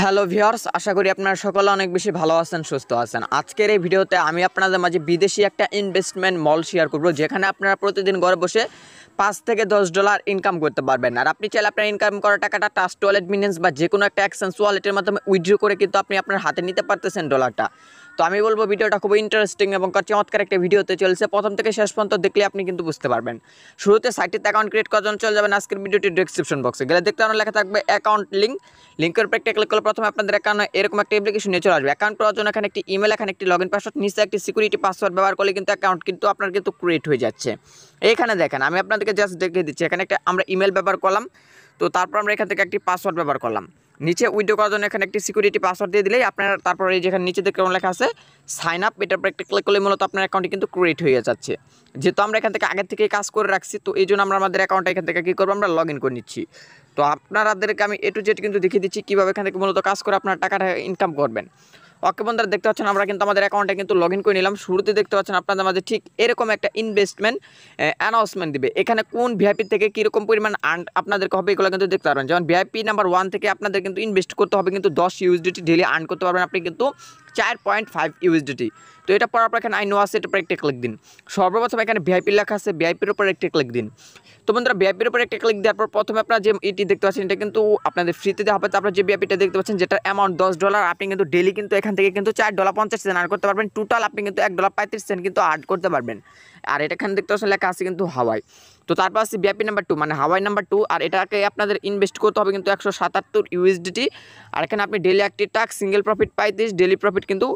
Hello viewers আশা করি আপনারা সকলে অনেক বেশি ভালো আছেন, সুস্থ আছেন। আজকের এই ভিডিওতে আমি আপনাদের মাঝে বিদেশি একটা ইনভেস্টমেন্ট মল শেয়ার করব, যেখানে আপনারা প্রতিদিন ঘরে বসে পাঁচ থেকে দশ ডলার ইনকাম করতে পারবেন। আর আপনি চাইলে আপনার ইনকাম করা টাকাটা টাস্ট ওয়ালেট মিনেন্স বা যে কোনো একটা অ্যাকসেন্স ওয়ালেটের মাধ্যমে উইথড্র করে কিন্তু আপনি আপনার হাতে নিতে পারতেছেন ডলারটা তো আমি বলব ভিডিওটা খুব ইন্টারেস্টিং এবং চমৎকার একটা ভিডিও ভিডিওতে চলছে। প্রথম থেকে শেষ পর্যন্ত দেখলে আপনি কিন্তু বুঝতে পারবেন। শুরুতে সাইটটিতে অ্যাকাউন্ট ক্রিয়েট করার জন্য চলে যাবেন আজকের ভিডিওটি ডিসক্রিপশন বক্সে গেলে দেখতে আমার লেখা থাকবে অ্যাকাউন্ট লিঙ্ক লিঙ্কের উপর একটা ক্লিক করলে প্রথমে আপনাদের অ্যাকাউন্ট এরকম একটা অ্যাপ্লিকেশন নিয়ে চলে আসবে। অ্যাকাউন্ট করার জন্য এখানে একটি ইমেল এখানে একটি লগ ইন পাসওয়ার্ড নিচে একটি সিকিউরিটি পাসওয়ার্ড ব্যবহার করলে কিন্তু অ্যাকাউন্ট কিন্তু আপনার কিন্তু ক্রিয়েট হয়ে যাচ্ছে। এখানে দেখেন, আমি আপনাদেরকে জাস্ট দেখিয়ে দিচ্ছি। এখানে একটা আমরা ইমেল ব্যবহার করলাম। তো তারপর আমরা এখান থেকে একটি পাসওয়ার্ড ব্যবহার করলাম। নিচে উইডো করার জন্য এখানে একটি সিকিউরিটি পাসওয়ার্ড দিয়ে দিলেই আপনার তারপর এই যেখানে নিচে দেখতে লেখা আছে সাইন আপ এটার উপর একটা ক্লিক করলে মূলত আপনার অ্যাকাউন্টটি কিন্তু ক্রিয়েট হয়ে যাচ্ছে। যেহেতু আমরা এখান থেকে আগের থেকে কাজ করে রাখছি, তো এই জন্য আমরা আমাদের অ্যাকাউন্টটা এখান থেকে কী করব, আমরা লগ করে নিচ্ছি। তো আপনারাদেরকে আমি এ টু জেড কিন্তু দেখিয়ে দিচ্ছি কীভাবে এখান থেকে মূলত কাজ করে আপনার টাকাটা ইনকাম করবেন। ওকে বন্ধুরা, দেখতে পাচ্ছেন আমরা কিন্তু আমাদের অ্যাকাউন্টে কিন্তু লগ করে নিলাম। শুরুতে দেখতে পাচ্ছেন আপনাদের মাঝে ঠিক এরকম একটা ইনভেস্টমেন্ট অ্যানাউন্সমেন্ট দিবে। এখানে কোন ভিআইপি থেকে কীরকম পরিমাণ আর্ন আপনাদেরকে হবে এগুলো কিন্তু দেখতে পারবেন। যেমন ভিআইপি নাম্বার ওয়ান থেকে আপনাদের কিন্তু ইনভেস্ট করতে হবে, কিন্তু দশ ইউএসডিটি ডেলি আর্ন করতে পারবেন। আপনি কিন্তু চার পয়েন্ট ফাইভ ইউএসডিটি তো এটা পড়ার পর এখানে আই নো আছে, এটার পর একটা ক্লিক দিন। সর্বপ্রথম এখানে ভিআইপি লেখা আছে ভিআইপির উপর একটা ক্লিক দিন। তো বন্ধুরা ভিআইপির উপর একটা ক্লিক দেওয়ার পর প্রথমে আপনারা যে এটি দেখতে পাচ্ছেন, এটা কিন্তু আপনাদের ফ্রিতে দেওয়া হবে। আপনারা যে ভিআইপিটা দেখতে পাচ্ছেন যেটা অ্যামাউন্ট দশ ডলার আপনি কিন্তু ডেলি কিন্তু এখান থেকে কিন্তু চার ডলার পঞ্চাশ সেন্ট আর্ন করতে পারবেন। টোটাল আপনি কিন্তু এক ডলার পঁয়ত্রিশ সেন্ট কিন্তু আর্ন করতে পারবেন। আর এটা এখানে দেখতে পাচ্ছেন লেখা আছে কিন্তু হাওয়াই তো তারপর আছে ভিআইপি নাম্বার টু মানে হাওয়াই নাম্বার টু আর এটাকে আপনাদের ইনভেস্ট করতে হবে কিন্তু একশো সাতাত্তর ইউএসডিটি আর এখানে আপনি ডেলি একটি টাক সিঙ্গেল প্রফিট পাইতিস ডেলি প্রফিট কিন্তু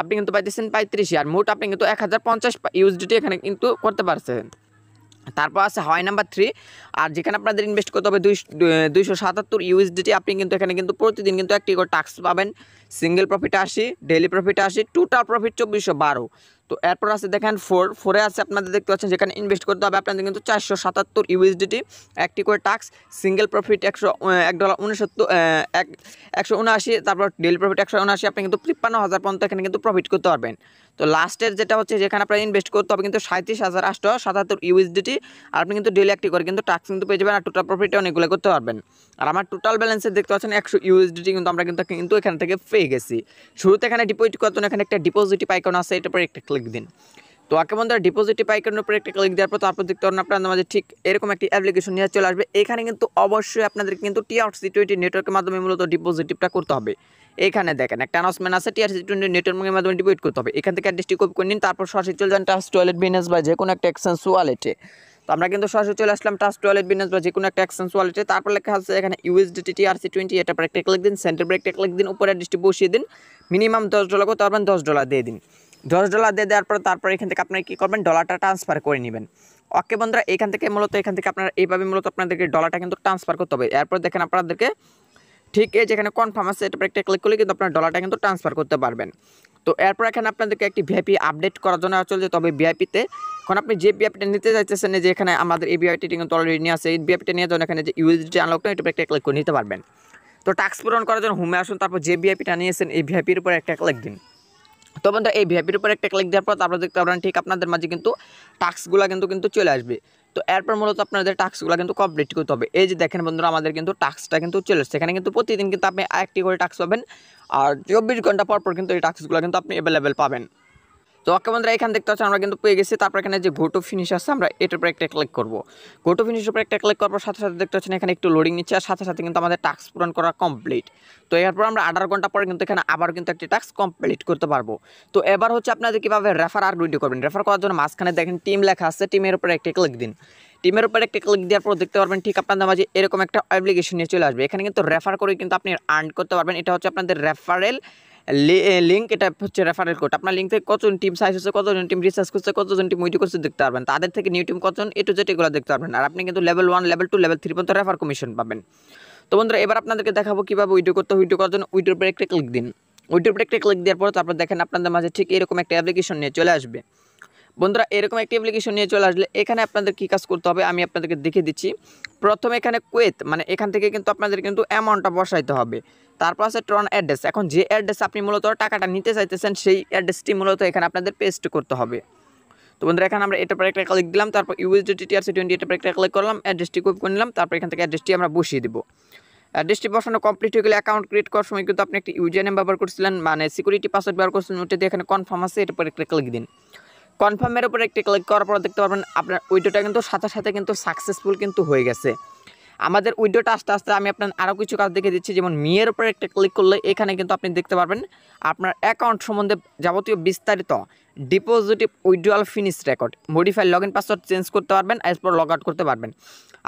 আপনি কিন্তু পাইতেছেন পঁয়ত্রিশ, আর মোট আপনি কিন্তু এক হাজার পঞ্চাশ ইউএসডিটি এখানে কিন্তু করতে পারছেন। তারপর আছে হাওয়াই নাম্বার থ্রি আর যেখানে আপনাদের ইনভেস্ট করতে হবে দুইশো সাতাত্তর ইউএসডিটি আপনি কিন্তু এখানে কিন্তু প্রতিদিন কিন্তু একটি করে টাক্স পাবেন। সিঙ্গেল প্রফিট আসি ডেলি প্রফিট আসি টোটাল প্রফিট চব্বিশশো বারো। তো এরপর আছে দেখেন ফোর ফোরে আছে আপনাদের দেখতে পাচ্ছেন, যেখানে ইনভেস্ট করতে হবে আপনাদের কিন্তু চারশো সাতাত্তর ইউএসডিটি একটি করে টাক্স সিঙ্গেল প্রফিট একশো এক ডলার উনসত্তর এক, একশো উনআশি, তারপর ডেলি প্রফিট একশো উনআশি, আপনি কিন্তু তিপ্পান্ন হাজার পর্যন্ত এখানে কিন্তু প্রফিট করতে পারবেন। তো লাস্টের যেটা হচ্ছে, যেখানে আপনার ইনভেস্ট করতে হবে কিন্তু সাঁত্রিশ হাজার আটশো সাতাত্তর ইউএসডিটি আর আপনি কিন্তু ডেলি একটি করে কিন্তু টাক্স কিন্তু পেয়ে যাবেন, আর টোটাল প্রফিটে অনেকগুলো করতে পারবেন। আর আমার টোটাল ব্যালেন্সে দেখতে পাচ্ছেন, একশো ইউএসডিটি কিন্তু আমরা কিন্তু কিন্তু এখান থেকে পেয়ে গেছি। শুরুতে এখানে ডিপোজিট করার জন্য এখানে একটা ডিপোজিট পাইকন আছে, এটার পরে একটা ক্লিক দিন। তো আগে বন্ধুরা ডিপোজিট পাইকারের উপরে একটা ক্লিক দেওয়ার পর তারপর দেখতে পারেন আপনাদের মাঝে ঠিক এরকম একটি অ্যাপ্লিকেশন নিয়ে চলে আসবে। এখানে কিন্তু অবশ্যই আপনাদের কিন্তু টিআরসি টোয়েন্টি নেটওয়ার্কের মাধ্যমে মূলত ডিপোজিটটা করতে হবে। এখানে দেখেন, একটা অ্যানাউন্সমেন্ট আছে টিআরসি টোয়েন্টি নেটওয়ার্কের মাধ্যমে ডিপোজিট করতে হবে। এখান থেকে অ্যাড্রেসটি কপি করে নিন, তারপর সরাসরি চলে যান টাস্ট ওয়ালেট বিজনেস বা যে কোনো একটা এক্সচেঞ্জ ওয়ালেটে তো আমরা কিন্তু সরাসরি চলে আসলাম টাস্ট টয়লেট বিজনেস বা যে কোনো একটা এক্সচেঞ্জ ওয়ালেটে তারপর লেখা আছে এখানে ইউএসডিটি টিআরসি টোয়েন্টি এটা পর একটা ক্লিক দিন সেন্টার পর একটা ক্লিক দিন, উপরে অ্যাড্রেসটি বসিয়ে দিন। মিনিমাম দশ ডলার করতে পারবেন? দশ ডলার দিয়ে দিন। দশ ডলার দিয়ে দেওয়ার পর তারপর এখান থেকে আপনারা কী করবেন? ডলারটা ট্রান্সফার করে নেবেন। ওকে বন্ধুরা, এখান থেকে মূলত, এখান থেকে আপনারা এইভাবে মূলত আপনাদেরকে ডলারটা কিন্তু ট্রান্সফার করতে হবে। এরপর দেখেন আপনাদেরকে ঠিক এই যেখানে কনফার্ম আছে এটা একটা ক্লিক করলে কিন্তু আপনার ডলারটা কিন্তু ট্রান্সফার করতে পারবেন। তো এরপর এখানে আপনাদেরকে একটি ভিআইপি আপডেট করার জন্য চলছে তবে ভিআইপিতে এখন আপনি যে ভিআইপিটা নিতে চাইতেছেন যে এখানে আমাদের এই ভিআইপিটি কিন্তু অলরেডি নিয়ে আসে এই ভিআইপিটা নিয়ে যান এখানে যে ইউএসডি আনলকটা এটা একটা ক্লিক করে নিতে পারবেন। তো টাক্স পূরণ করার জন্য হোমে আসুন, তারপর যে ভিআইপিটা নিয়েছেন, এই ভিআইপির উপর একটা ক্লিক দিন। তো বন্ধু এই ভিআইপির উপর একটা ক্লিক দেওয়ার পর আপনারা দেখতে পাবেন ঠিক আপনাদের মাঝে কিন্তু টাস্কগুলো কিন্তু কিন্তু চলে আসবে। তো এরপর মূলত আপনাদের টাস্কগুলো কিন্তু কমপ্লিট করতে হবে। এই যে দেখেন বন্ধুরা, আমাদের কিন্তু টাস্কটা কিন্তু চলে আসছে এখানে কিন্তু প্রতিদিন কিন্তু আপনি একটি করে টাস্ক পাবেন, আর চব্বিশ ঘণ্টা পর পর কিন্তু এই টাস্কগুলো কিন্তু আপনি অ্যাভেলেবেল পাবেন। তো ওকে বন্ধুরা, এখানে দেখতে পাচ্ছেন আমরা কিন্তু পেয়ে গেছি। তারপর এখানে যে গোটো ফিনিশ আছে, আমরা এটার উপরে একটা ক্লিক করব। গোটো ফিনিশের উপরে একটা ক্লিক করার সাথে সাথে দেখতে পাচ্ছেন এখানে একটু লোডিং নিচ্ছে আর সাথে সাথে কিন্তু আমাদের টাস্ক পূরণ করা কমপ্লিট তো এরপর আমরা আঠারো ঘণ্টা পরে কিন্তু এখানে আবার কিন্তু একটি টাস্ক কমপ্লিট করতে পারব। তো এবার হচ্ছে আপনাদের কীভাবে রেফার আর ভিডিও করবেন? রেফার করার জন্য মাঝখানে দেখেন টিম লেখা আছে টিমের উপরে একটা ক্লিক দিন। টিমের উপরে একটা ক্লিক দেওয়ার পর দেখতে পারবেন ঠিক আপনাদের মাঝে এরকম একটা অ্যাপ্লিকেশন নিয়ে চলে আসবে। এখানে কিন্তু রেফার করে কিন্তু আপনি আর্ন করতে পারবেন। এটা হচ্ছে আপনাদের রেফারেল লিঙ্ক এটা হচ্ছে রেফারেল কোড আপনার লিঙ্ক থেকে কতজন টিম সাইজ হচ্ছে কতজন টিম রিসার্চ করছে, কতজন টিম উইডিও করছে দেখতে পারবেন। তাদের থেকে নিউ টিম কতজন এটু যেটি এগুলো দেখতে পারবেন। আর আপনি কিন্তু level one level two level three পর্যন্ত রেফার কমিশন পাবেন। তো বন্ধুরা, এবার আপনাদেরকে দেখাবো কীভাবে উইডিও করতে উইডিও করার জন্য উইডিওর উপরে একটা ক্লিক দিন। উইডিওর উপরে একটা ক্লিক দেওয়ার পর তারপর দেখেন আপনাদের মাঝে ঠিক এরকম একটা অ্যাপ্লিকেশন নিয়ে চলে আসবে। বন্ধুরা, এরকম একটি অ্যাপ্লিকেশন নিয়ে চলে আসলে এখানে আপনাদের কী কাজ করতে হবে আমি আপনাদেরকে দেখিয়ে দিচ্ছি। প্রথমে এখানে কুয়েত মানে এখান থেকে কিন্তু আপনাদের কিন্তু অ্যামাউন্টটা বসাইতে হবে। তারপর আছে ট্রন অ্যাড্রেস এখন যে অ্যাড্রেস আপনি মূলত টাকাটা নিতে চাইতেছেন, সেই অ্যাড্রেসটি মূলত এখানে আপনাদের পেস্ট করতে হবে। তো বন্ধুরা, এখানে আমরা এটার পর একটা ক্লিক দিলাম, তারপর ইউএসডি টিআরসি টোয়েন্টি এটার পর একটা ক্লিক করলাম অ্যাড্রেসটি কপি করে নিলাম, তারপর এখান থেকে অ্যাড্রেসটি আমরা বসিয়ে দেবো। অ্যাড্রেসটি বসানো কমপ্লিট হয়ে গেলে অ্যাকাউন্ট ক্রিয়েট করার সময় কিন্তু আপনি একটা ইউজার নেম ব্যবহার করছিলেন মানে সিকিউরিটি পাসওয়ার্ড ব্যবহার করছিলেন ওটাতে এখানে কনফার্ম আছে, এটার উপরে একটা ক্লিক দিন। কনফার্মের উপর একটি ক্লিক করার পর দেখতে পারবেন আপনার উইডোটা কিন্তু সাথে সাথে কিন্তু সাকসেসফুল কিন্তু হয়ে গেছে। আমাদের উইডোটা আস্তে আস্তে আমি আপনার আরও কিছু কাজ দেখে দিচ্ছি, যেমন মেয়ের উপর একটা ক্লিক করলে এখানে কিন্তু আপনি দেখতে পারবেন আপনার অ্যাকাউন্ট সম্বন্ধে যাবতীয় বিস্তারিত deposit withdrawal finish record modify log in password change করতে পারবেন, এরপর লগ আউট করতে পারবেন।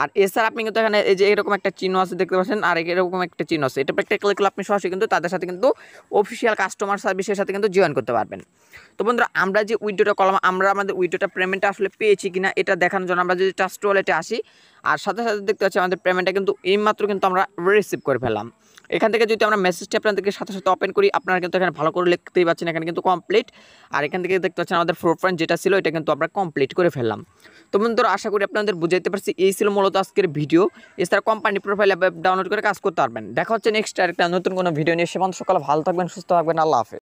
আর এছাড়া আপনি কিন্তু এখানে এই যে এরকম একটা চিহ্ন আছে দেখতে পাচ্ছেন, আর এরকম একটা চিহ্ন আছে। এটা একটা ক্লিক আপনি সরাসরি কিন্তু তাদের সাথে কিন্তু অফিসিয়াল কাস্টমার সার্ভিসের সাথে কিন্তু জয়েন করতে পারবেন। তো বন্ধুরা, আমরা যে উইডোটা করলাম, আমরা আমাদের উইডোটা পেমেন্টটা আসলে পেয়েছি কিনা এটা দেখানোর জন্য আমরা যদি ট্রাস্ট ওয়ালেটে আসি আর সাথে সাথে দেখতে পাচ্ছি আমাদের পেমেন্টটা কিন্তু এইমাত্র কিন্তু আমরা রিসিভ করে ফেললাম। এখান থেকে যদি আমরা মেসেজটি আপনাদেরকে সাথে সাথে ওপেন করি, আপনারা কিন্তু এখানে ভালো করে লিখতেই পাচ্ছেন এখানে কিন্তু কমপ্লিট আর এখান থেকে দেখতে পাচ্ছেন আমাদের ফোর পয়েন্ট যেটা ছিল, এটা কিন্তু আমরা কমপ্লিট করে ফেললাম। তো বন্ধুরা, আশা করি আপনাদের বুঝাইতে পারছি, এই ছিল মূলত আজকের ভিডিও এছাড়া কোম্পানি প্রোফাইল অ্যাপ ডাউনলোড করে কাজ করতে পারবেন। দেখা হচ্ছে নেক্সট আরেকটা নতুন কোনো ভিডিও নিয়ে। সে সকালে ভালো থাকবেন, সুস্থ থাকবেন। আল্লাহ হাফেজ।